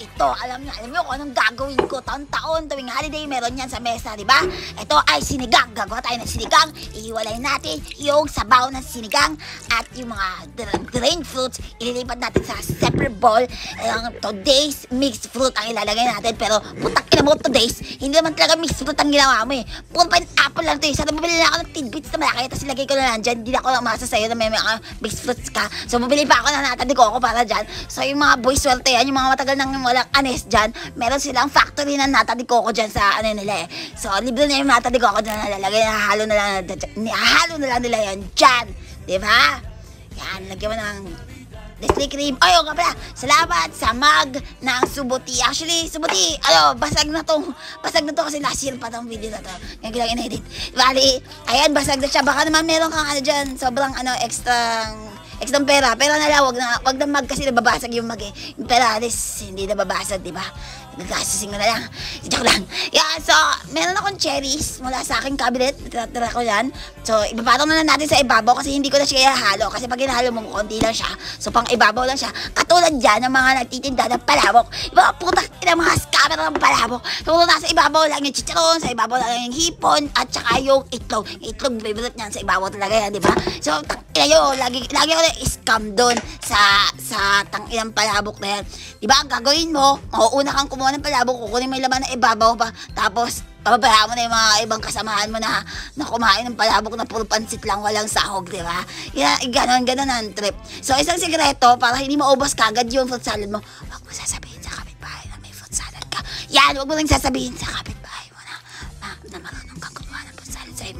ito, alam niyo, alam niyo kung anong gagawin ko taon-taon tuwing holiday meron yan sa mesa, di ba? Ito ay sinigang. Gagawa tayo ng sinigang. Ihiwalay natin yung sabaw ng sinigang at yung mga drained fruits, ililipat natin sa separate bowl. Ang today's mixed fruit ang ilalagay natin. Pero putak ina mo today's, hindi naman talaga mixed fruit ang ginawa mo eh. Puro pineapple lang to eh. Sana bumili na ako ng tidbits na malaki. Tapos ilagay ko na lang dyan. Hindi na ako namasa sa'yo na may mga mixed fruits ka. So bumili pa ako ng nata de coco para dyan. So yung mga boy swerte yan, yung mga matagal nang walang anes dyan, meron silang factory ng nata de coco dyan sa ano nila eh. So libre na yung nata de coco dyan na nalalagay. Nahalo na lang, nahalo na lang nila yan dyan. Di ba? Yan, lagyan mo ng Nestle cream. Ay, nga pala. Salamat sa mug ng Subuti. Actually, Subuti, ano, basag na to. Basag na to kasi last year pa tong video na to. Ngayon ko lang in-edit. Bali, ayan, basag na siya. Baka naman meron kang ano dyan, sobrang ano, extra extra pera. Pera na lang, wag na, wag na mag kasi nababasag yung mag eh. Yung pera, least, hindi nababasag, di ba? Nagkasasing na lang. Joke lang. Yeah, so, meron akong cherries mula sa aking cabinet. Tira ko yan. So, ipapatong na lang natin sa ibabaw kasi hindi ko na siya ihalo. Kasi pag hinalo mo, konti lang siya. So, pang ibabaw lang siya. Katulad dyan ng mga nagtitinda ng palabok. Yung mga putak ng mga scammer ng palabok. So, nasa ibabaw lang yung chicharon, sa ibabaw lang yung hipon, at saka yung itlog. Yung itlog, favorite niyan. Sa ibabaw talaga yan, di ba? So, tangina yun. Lagi, lagi ko na scam doon sa, sa tanginang palabok na yan. Di ba? Ang gagawin mo, mauuna kang kumuha ng palabok, kukunin mo yung laman ng ibabaw pa, tapos papabayaan mo na yung mga ibang kasamahan mo na, na kumain ng palabok na puro pansit lang, walang sahog, di ba? Yan, ganon, ganon ang trip. So, isang sikreto, para hindi maubos kagad yung fruit salad mo, huwag mo sasabihin Yan, huwag mo nang sasabihin sa kapitbahay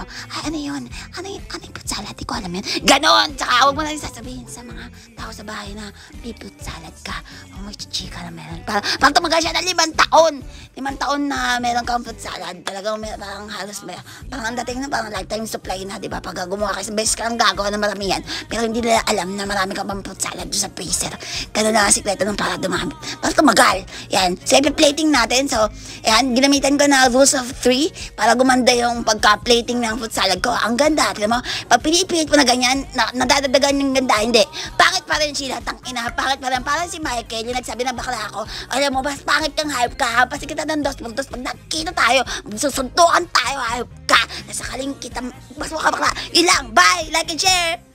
mo. Ay, ano yun? Ano yun? Ano yung salad? Di ko alam yun. Ganon! Tsaka huwag mo nang sasabihin sa mga tao sa bahay na may salad ka. Huwag mo chichika na meron. Para, para tumagal siya ng limang taon. Limang taon na meron kang fruit salad. Talagang may, parang halos may, parang ang dating na parang lifetime supply na, di ba? Pag gumawa ka best ka lang gagawa ng marami yan. Pero hindi nila alam na marami ka pang fruit salad sa freezer. Ganun na ang sikreto ng para dumami. Para tumagal. Yan. So, plating natin. So, yan. Ginamitan ko na rules of three para gumanda yung pagka-plating ng fruit salad ko. Ang ganda. Tignan mo, pag pinipilit mo na ganyan, na, nadadagdagan yung ganda. Hindi. Pangit pa rin sila. Tang ina. Pangit pa rin. Parang si Michael, yung nagsabi ng bakla ako. Alam mo, mas pangit kang hype ka. Pasi kita ng dos puntos. Pag nakita tayo, susuntukan tayo, hype ka. Nasa kaling kita, mas mukha bakla. Yun lang. Bye! Like and share!